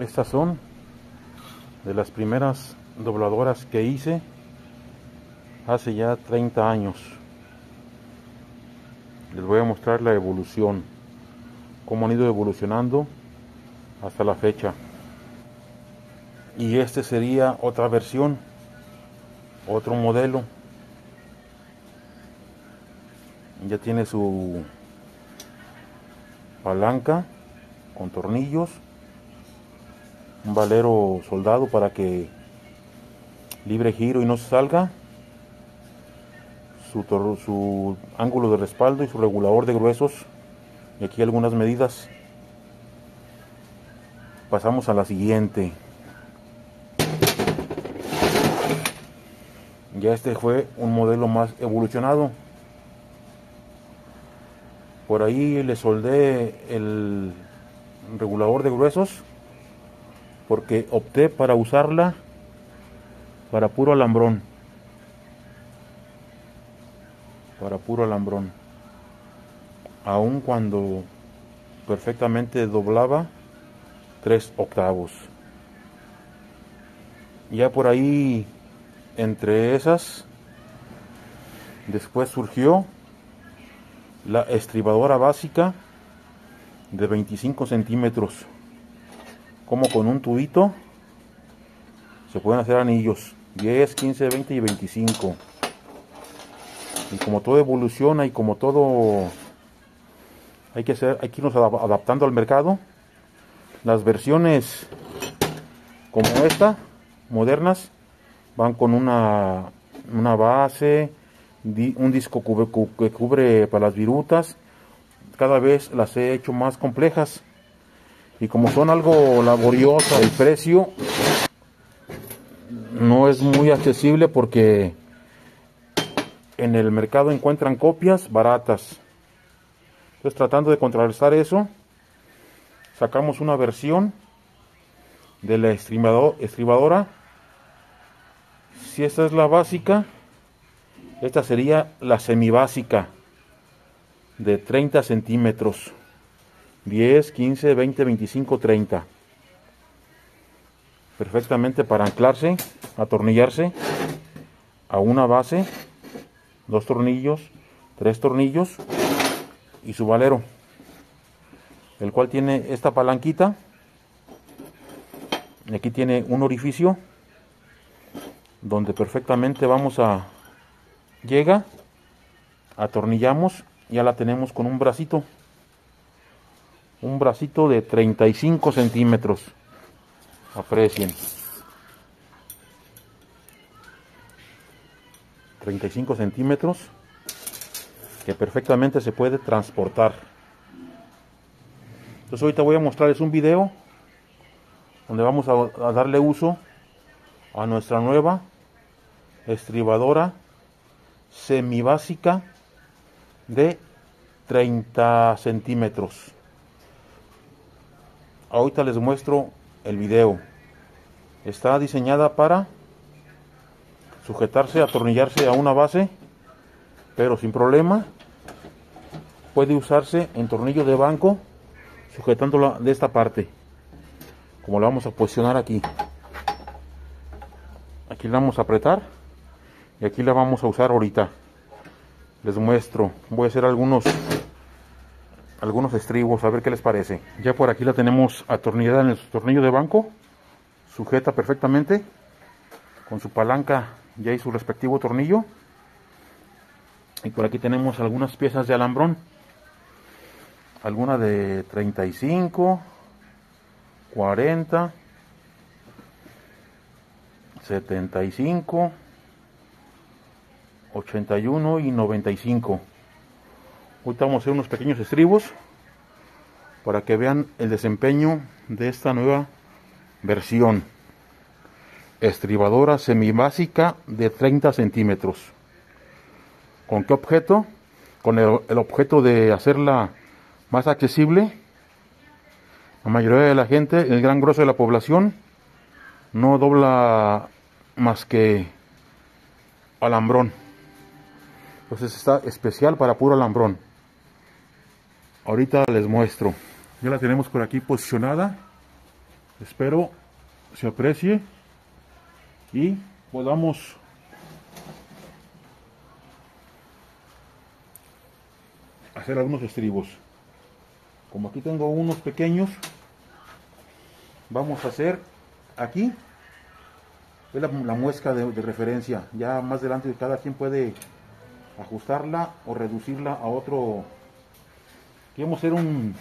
Estas son de las primeras dobladoras que hice hace ya 30 años. Les voy a mostrar la evolución, cómo han ido evolucionando hasta la fecha. Y este sería otra versión, otro modelo. Ya tiene su palanca con tornillos, un valero soldado para que libre giro y no se salga, su, su ángulo de respaldo y su regulador de gruesos, y aquí algunas medidas. Pasamos a la siguiente. Ya este fue un modelo más evolucionado. Por ahí le soldé el regulador de gruesos porque opté para usarla para puro alambrón. Para puro alambrón. Aun cuando perfectamente doblaba tres octavos. Ya por ahí, entre esas, después surgió la estribadora básica de 25 centímetros como con un tubito se pueden hacer anillos 10 15 20 y 25 y como todo evoluciona y como todo hay que hacer hay que irnos adaptando al mercado las versiones como esta modernas van con una una base un disco que cubre para las virutas. Cada vez las he hecho más complejas. Y como son algo laboriosa, el precio no es muy accesible porque en el mercado encuentran copias baratas. Entonces tratando de contrarrestar eso, sacamos una versión de la estribadora. Si esta es la básica, esta sería la semibásica de 30 centímetros. 10, 15, 20, 25, 30. Perfectamente para anclarse, atornillarse a una base, dos tornillos, tres tornillos y su valero, el cual tiene esta palanquita. Aquí tiene un orificio donde perfectamente vamos a llega, atornillamos, ya la tenemos con un bracito, un bracito de 35 centímetros, aprecien. 35 centímetros que perfectamente se puede transportar. Entonces ahorita voy a mostrarles un video donde vamos a, a darle uso a nuestra nueva estribadora semibásica de 30 centímetros. Ahorita les muestro el video. Está diseñada para sujetarse, atornillarse a una base, pero sin problema. Puede usarse en tornillo de banco, sujetándola de esta parte, como la vamos a posicionar aquí. Aquí la vamos a apretar y aquí la vamos a usar ahorita les muestro voy a hacer algunos algunos estribos a ver qué les parece. Ya por aquí la tenemos atornillada en el tornillo de banco sujeta perfectamente con su palanca ya y su respectivo tornillo. Y por aquí tenemos algunas piezas de alambrón. Alguna de 35 40 75 81 y 95 ahorita vamos a hacer unos pequeños estribos para que vean el desempeño de esta nueva versión. Estribadora semibásica de 30 centímetros. Con qué objeto con el, objeto de hacerla más accesible. La mayoría de la gente el gran grueso de la población no dobla más que alambrón. Entonces está especial para puro alambrón. Ahorita les muestro. Ya la tenemos por aquí posicionada. Espero se aprecie y podamos hacer algunos estribos. Como aquí tengo unos pequeños, vamos a hacer aquí es la, muesca de, de, referencia. Ya más adelante cada quien puede ajustarla o reducirla a otro. Queremos hacer un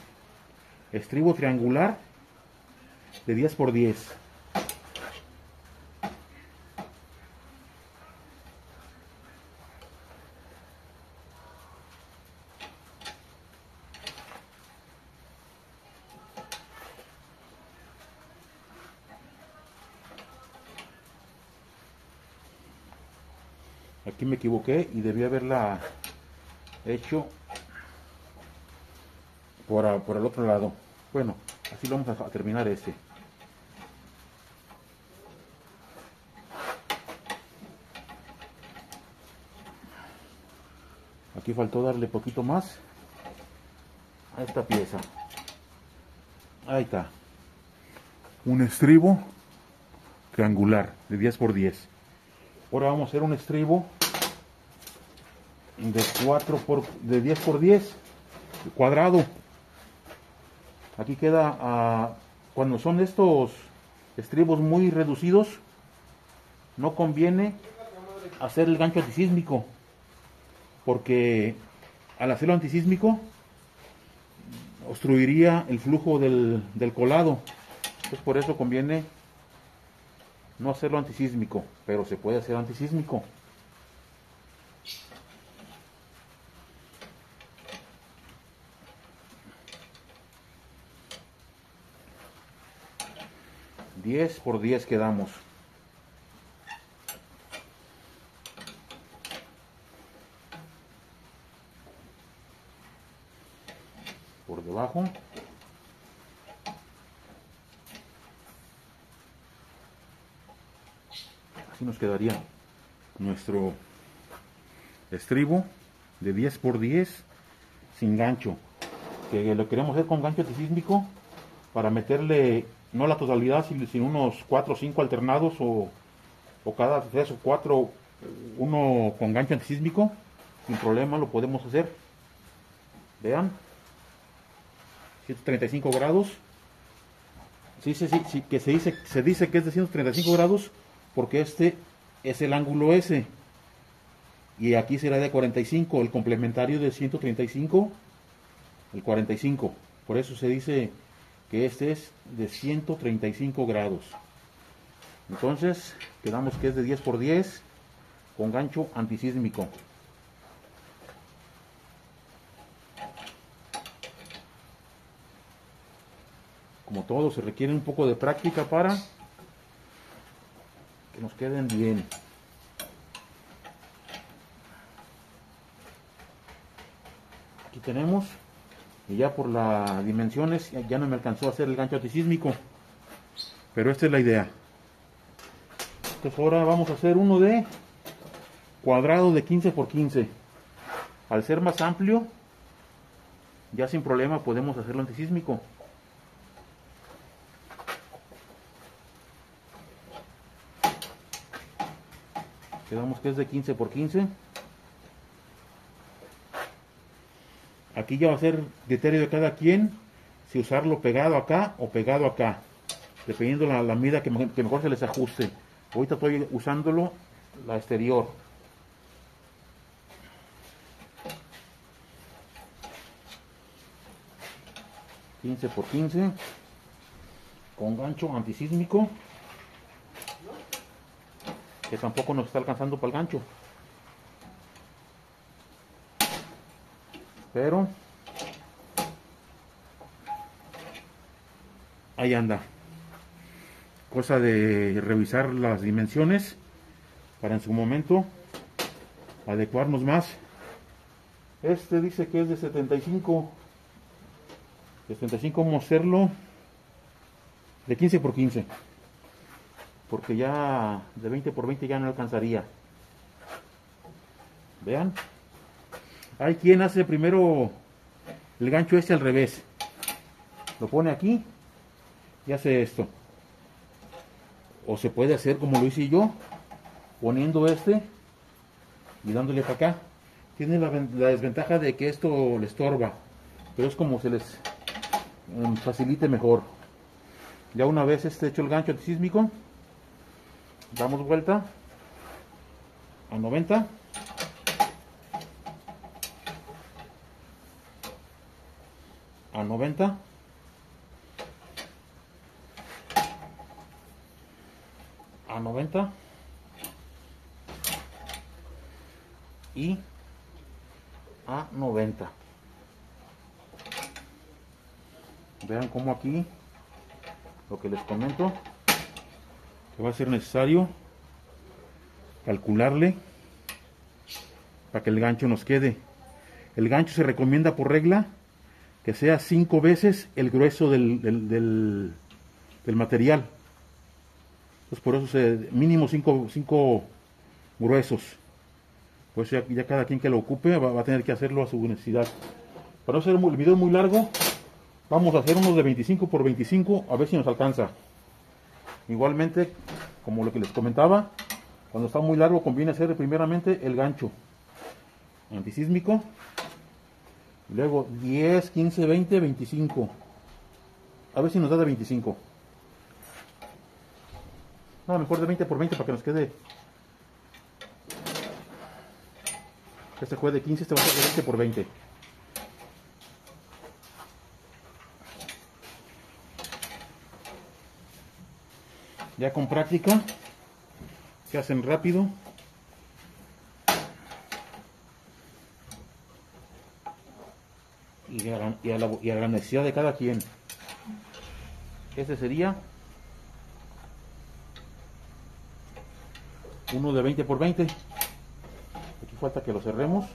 estribo triangular de 10 por 10. aquí me equivoqué y debí haberla hecho por, por el otro lado. Bueno así lo vamos a, a terminar este. Aquí faltó darle poquito más a esta pieza. Ahí está. Un estribo triangular de 10 por 10 ahora vamos a hacer un estribo de 4 por de 10 por 10 cuadrado aquí queda uh, cuando son estos estribos muy reducidos no conviene hacer el gancho antisísmico porque al hacerlo antisísmico obstruiría el flujo del, del colado. Entonces por eso conviene no hacerlo antisísmico pero se puede hacer antisísmico 10 por 10 quedamos. Por debajo. Así nos quedaría nuestro estribo de 10 por 10 sin gancho. Que lo queremos hacer con gancho antisísmico para meterle no la totalidad, sino unos 4 o 5 alternados o, o cada 3 o 4, uno con gancho antisísmico, sin problema lo podemos hacer. Vean, 135 grados. Sí, sí, sí, que se dice, se dice que es de 135 grados porque este es el ángulo S. Y aquí será de 45, el complementario de 135, el 45. Por eso se dice que este es de 135 grados. Entonces, quedamos que es de 10 por 10 con gancho antisísmico. Como todo, se requiere un poco de práctica para que nos queden bien. Aquí tenemos y ya por las dimensiones ya no me alcanzó a hacer el gancho antisísmico. Pero esta es la idea. Entonces ahora vamos a hacer uno de cuadrado de 15 por 15 al ser más amplio ya sin problema podemos hacerlo antisísmico. Quedamos que es de 15 por 15 Aquí ya va a ser criterio de cada quien si usarlo pegado acá o pegado acá, dependiendo la, la medida que, mejor se les ajuste. Ahorita estoy usándolo la exterior. ...15 por 15... ...con gancho antisísmico... ...que tampoco nos está alcanzando para el gancho... pero ahí anda. Cosa de revisar las dimensiones para en su momento adecuarnos más. Este dice que es de 75 de 75 vamos hacerlo de 15 por 15 porque ya de 20 por 20 ya no alcanzaría. Vean hay quien hace primero el gancho este al revés. Lo pone aquí y hace esto. o se puede hacer como lo hice yo, poniendo este y dándole para acá. Tiene la, desventaja de que esto le estorba, pero es como se les em, facilite mejor. Ya una vez este hecho el gancho antisísmico, damos vuelta a 90. A 90. A 90. Y a 90. Vean cómo aquí lo que les comento que va a ser necesario calcularle para que el gancho nos quede. El gancho se recomienda por regla que sea cinco veces el grueso del, del, material. Entonces por eso se, mínimo cinco, cinco gruesos. Pues ya, cada quien que lo ocupe va, a tener que hacerlo a su necesidad. Para no hacer el video muy largo, vamos a hacer unos de 25 por 25 a ver si nos alcanza. Igualmente, como lo que les comentaba, cuando está muy largo conviene hacer primeramente el gancho antisísmico. Luego 10, 15, 20, 25. A ver si nos da de 25. No, mejor de 20 por 20 para que nos quede. Este fue de 15, este va a ser de 20 por 20. Ya con práctica, que hacen rápido. Y a, la, necesidad de cada quien. Este sería uno de 20 por 20. Aquí falta que lo cerremos.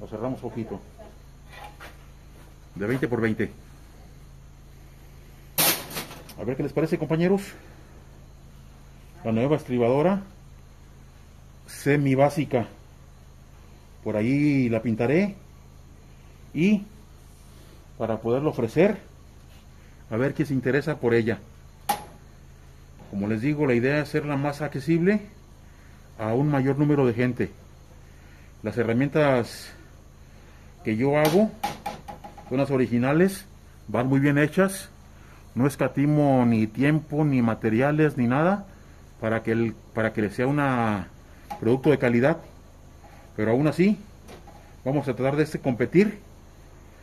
Lo cerramos poquito. De 20 por 20. A ver qué les parece, compañeros. La nueva estribadora semi básica. Por ahí la pintaré. Y para poderlo ofrecer, a ver qué se interesa por ella. Como les digo, la idea es hacerla más accesible a un mayor número de gente. Las herramientas que yo hago son las originales, van muy bien hechas no escatimo ni tiempo, ni materiales, ni nada para que, el, para que sea un producto de calidad. Pero aún así, vamos a tratar de este competir